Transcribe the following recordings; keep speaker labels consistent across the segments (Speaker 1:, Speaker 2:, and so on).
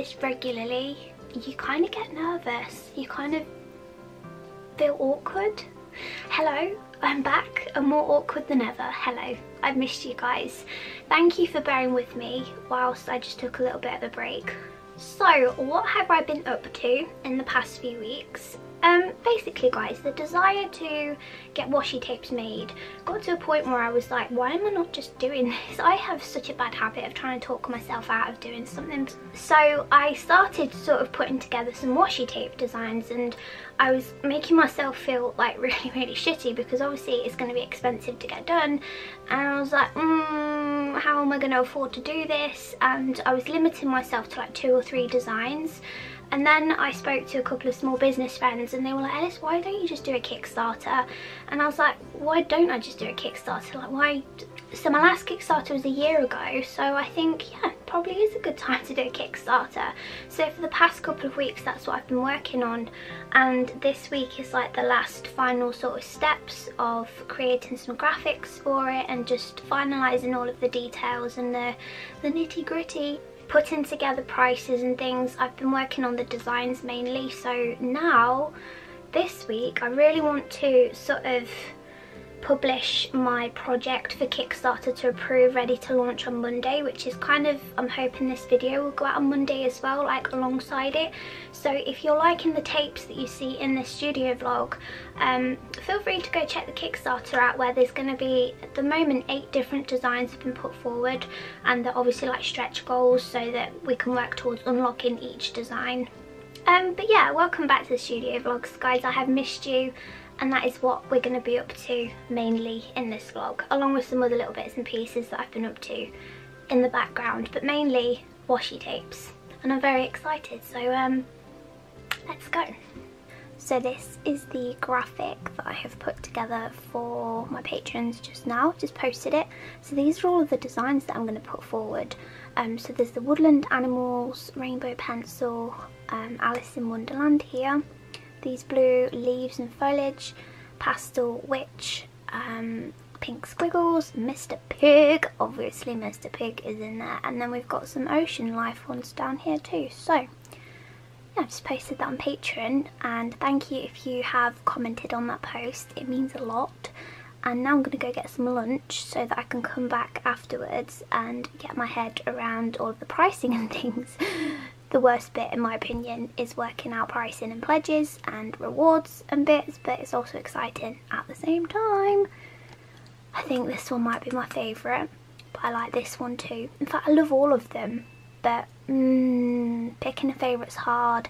Speaker 1: this regularly, you kind of get nervous. You kind of feel awkward. Hello, I'm back and more awkward than ever. Hello, I've missed you guys. Thank you for bearing with me whilst I just took a little bit of a break. So, what have I been up to in the past few weeks? Um, basically guys, the desire to get washi tapes made got to a point where I was like, why am I not just doing this? I have such a bad habit of trying to talk myself out of doing something. So I started sort of putting together some washi tape designs and I was making myself feel like really, really shitty because obviously it's going to be expensive to get done. And I was like, mm, how am I going to afford to do this? And I was limiting myself to like two or three designs. And then I spoke to a couple of small business friends and they were like, Ellis, why don't you just do a Kickstarter? And I was like, why don't I just do a Kickstarter? Like, why? So my last Kickstarter was a year ago, so I think, yeah, probably is a good time to do a Kickstarter. So for the past couple of weeks, that's what I've been working on. And this week is like the last final sort of steps of creating some graphics for it and just finalising all of the details and the, the nitty gritty putting together prices and things. I've been working on the designs mainly so now this week I really want to sort of publish my project for Kickstarter to approve ready to launch on Monday which is kind of I'm hoping this video will go out on Monday as well like alongside it. So if you're liking the tapes that you see in this studio vlog um, feel free to go check the Kickstarter out where there's going to be at the moment eight different designs have been put forward and they're obviously like stretch goals so that we can work towards unlocking each design. Um, but yeah, welcome back to the studio vlogs guys. I have missed you and that is what we're going to be up to mainly in this vlog along with some other little bits and pieces that I've been up to in the background but mainly washi tapes and I'm very excited so um let's go. So this is the graphic that I have put together for my patrons just now, just posted it. So these are all of the designs that I'm going to put forward. Um, so there's the woodland animals, rainbow pencil, um, Alice in Wonderland here, these blue leaves and foliage, pastel witch, um, pink squiggles, Mr. Pig, obviously Mr. Pig is in there, and then we've got some ocean life ones down here too. So, yeah, I've just posted that on Patreon, and thank you if you have commented on that post, it means a lot. And now I'm going to go get some lunch so that I can come back afterwards and get my head around all of the pricing and things. The worst bit, in my opinion, is working out pricing and pledges and rewards and bits, but it's also exciting at the same time. I think this one might be my favourite, but I like this one too. In fact, I love all of them, but mm, picking a favourite's hard.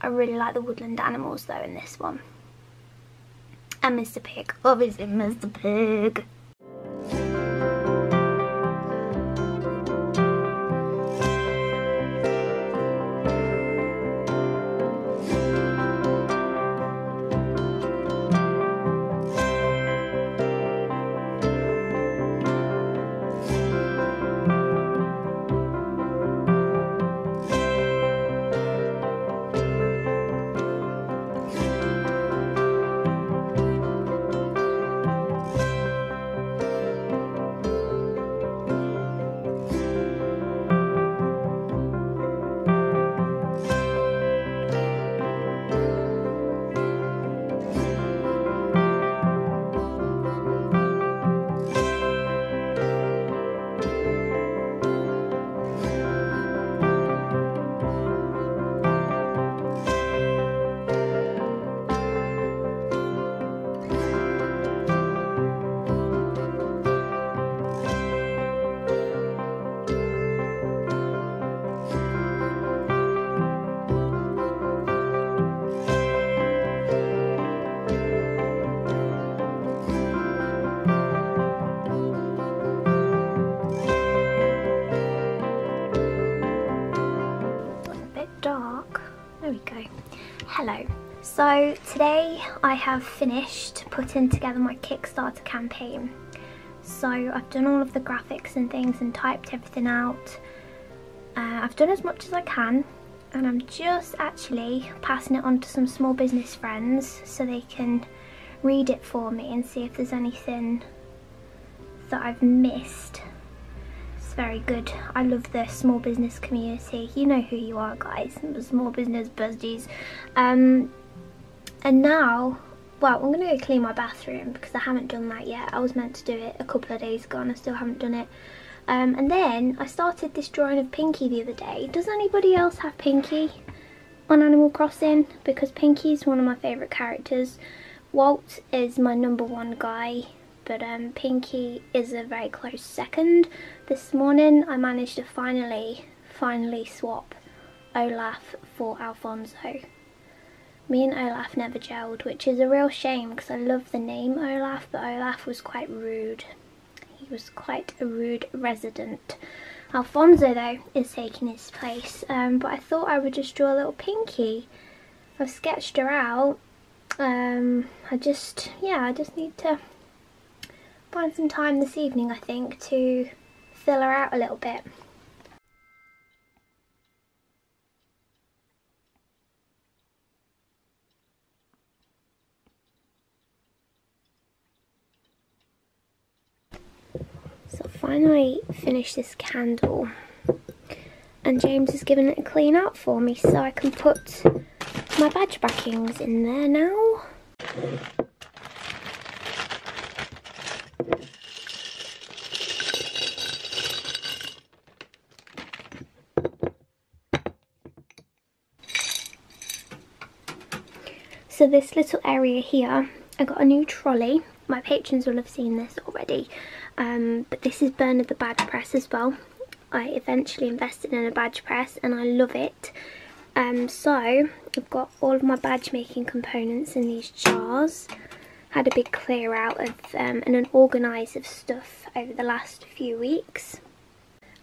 Speaker 1: I really like the woodland animals though in this one. And Mr Pig, obviously Mr Pig. So today I have finished putting together my Kickstarter campaign. So I've done all of the graphics and things and typed everything out. Uh, I've done as much as I can and I'm just actually passing it on to some small business friends so they can read it for me and see if there's anything that I've missed. It's very good. I love the small business community. You know who you are guys, the small business besties. Um, and now, well, I'm going to go clean my bathroom because I haven't done that yet. I was meant to do it a couple of days ago and I still haven't done it. Um, and then I started this drawing of Pinky the other day. Does anybody else have Pinky on Animal Crossing? Because Pinky is one of my favourite characters. Walt is my number one guy, but um, Pinky is a very close second. This morning I managed to finally, finally swap Olaf for Alfonso. Me and Olaf never gelled, which is a real shame because I love the name Olaf, but Olaf was quite rude. He was quite a rude resident. Alfonso, though, is taking his place. Um, but I thought I would just draw a little Pinky. I've sketched her out. Um, I just, yeah, I just need to find some time this evening, I think, to fill her out a little bit. Finally finished this candle and James has given it a clean out for me so I can put my badge backings in there now. So this little area here, I got a new trolley. My patrons will have seen this already um, but this is Bernard the badge press as well. I eventually invested in a badge press and I love it. Um, so I've got all of my badge making components in these jars. Had a big clear out of um, and an organise of stuff over the last few weeks.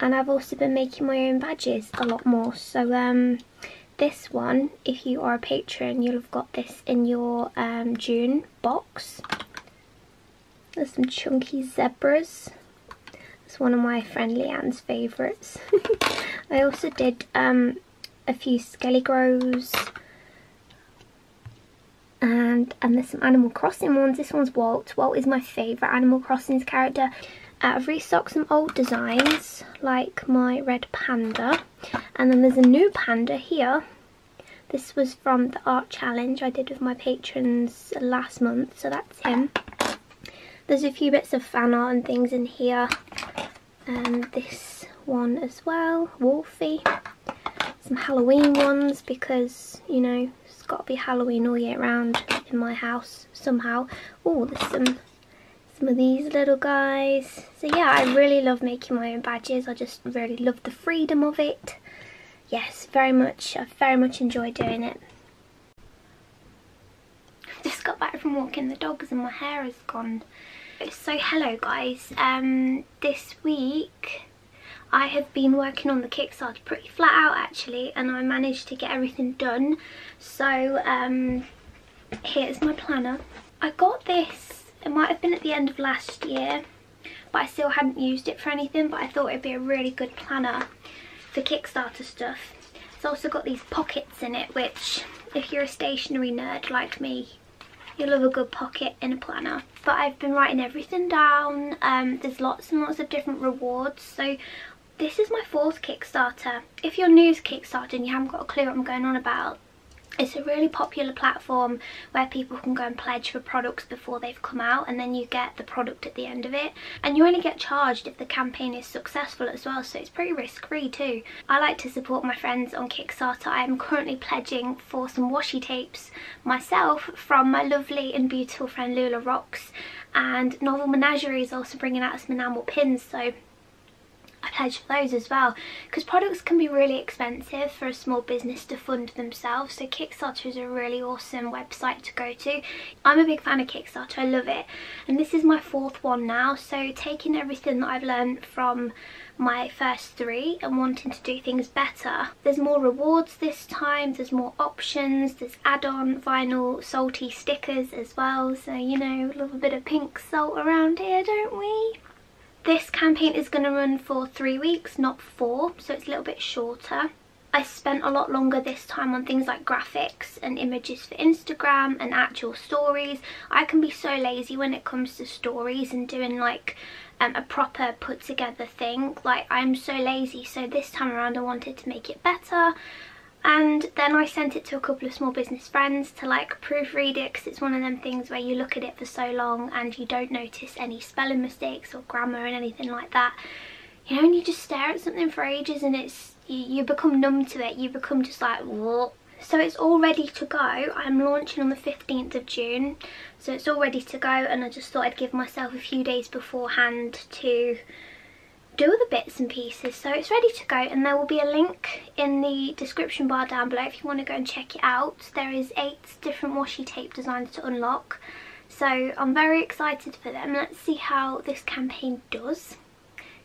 Speaker 1: And I've also been making my own badges a lot more. So um, this one if you are a patron you'll have got this in your um, June box there's some chunky zebras. It's one of my friend Leanne's favourites. I also did um, a few Skelly Grows. And, and there's some Animal Crossing ones. This one's Walt. Walt is my favourite Animal Crossing's character. Uh, I've restocked some old designs, like my red panda. And then there's a new panda here. This was from the art challenge I did with my patrons last month, so that's him. There's a few bits of fan art and things in here. And this one as well, Wolfie. Some Halloween ones because, you know, it's got to be Halloween all year round in my house somehow. Oh, there's some some of these little guys. So yeah, I really love making my own badges. I just really love the freedom of it. Yes, very much. I very much enjoy doing it. Just got from walking the dogs and my hair is gone. So hello guys. Um this week I have been working on the Kickstarter pretty flat out actually and I managed to get everything done. So um here's my planner. I got this it might have been at the end of last year but I still hadn't used it for anything but I thought it'd be a really good planner for Kickstarter stuff. It's also got these pockets in it which if you're a stationery nerd like me you'll have a good pocket in a planner. But I've been writing everything down. Um, there's lots and lots of different rewards. So this is my fourth Kickstarter. If you're new to Kickstarter and you haven't got a clue what I'm going on about, it's a really popular platform where people can go and pledge for products before they've come out and then you get the product at the end of it. And you only get charged if the campaign is successful as well, so it's pretty risk-free too. I like to support my friends on Kickstarter. I am currently pledging for some washi tapes myself from my lovely and beautiful friend Lula Rocks and Novel Menagerie is also bringing out some enamel pins so pledge for those as well because products can be really expensive for a small business to fund themselves so Kickstarter is a really awesome website to go to. I'm a big fan of Kickstarter, I love it and this is my fourth one now so taking everything that I've learned from my first three and wanting to do things better. There's more rewards this time, there's more options, there's add-on vinyl salty stickers as well so you know love a bit of pink salt around here don't we? This campaign is going to run for three weeks, not four, so it's a little bit shorter. I spent a lot longer this time on things like graphics and images for Instagram and actual stories. I can be so lazy when it comes to stories and doing like um, a proper put together thing. Like I'm so lazy so this time around I wanted to make it better and then I sent it to a couple of small business friends to like proofread it because it's one of them things where you look at it for so long and you don't notice any spelling mistakes or grammar and anything like that you know, and you just stare at something for ages and it's, you, you become numb to it. You become just like, what? So it's all ready to go. I'm launching on the 15th of June. So it's all ready to go and I just thought I'd give myself a few days beforehand to do the bits and pieces. So it's ready to go and there will be a link in the description bar down below if you want to go and check it out. There is eight different washi tape designs to unlock. So I'm very excited for them. Let's see how this campaign does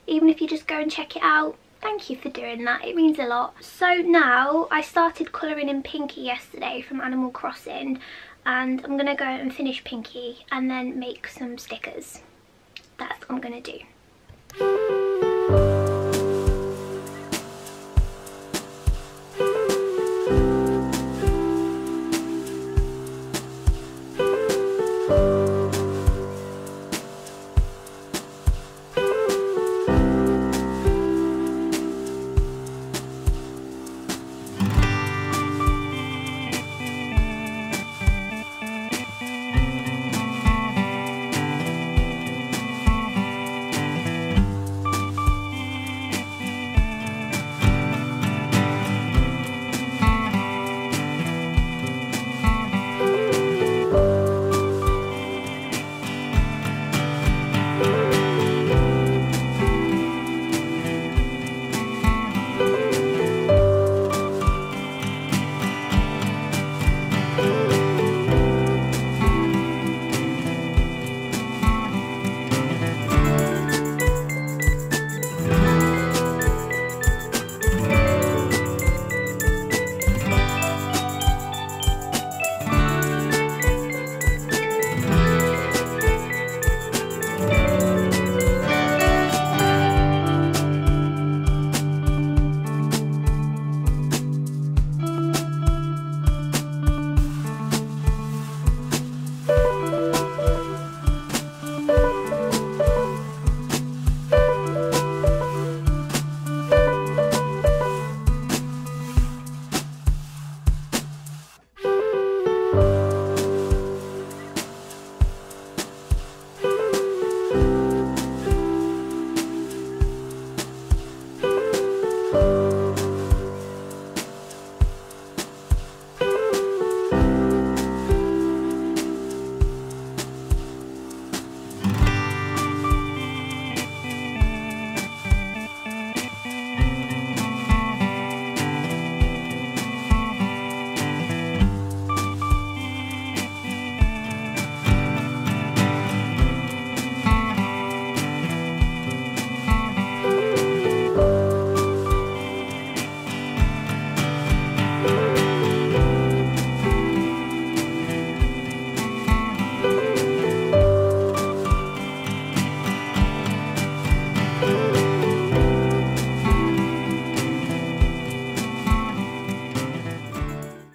Speaker 1: even if you just go and check it out thank you for doing that it means a lot so now i started colouring in pinky yesterday from animal crossing and i'm gonna go and finish pinky and then make some stickers that's what i'm gonna do